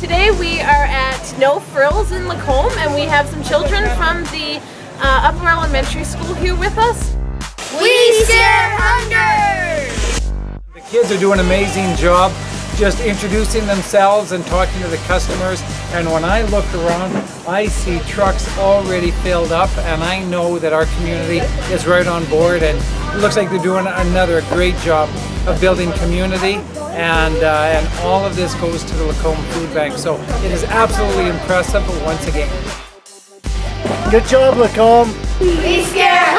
Today we are at No Frills in Lacombe and we have some children from the uh, Upper Elementary School here with us. We scare hunger! The kids are doing an amazing job just introducing themselves and talking to the customers and when I look around I see trucks already filled up and I know that our community is right on board and it looks like they're doing another great job of building community and uh, and all of this goes to the Lacombe Food Bank so it is absolutely impressive once again. Good job Lacombe! We scare hunger!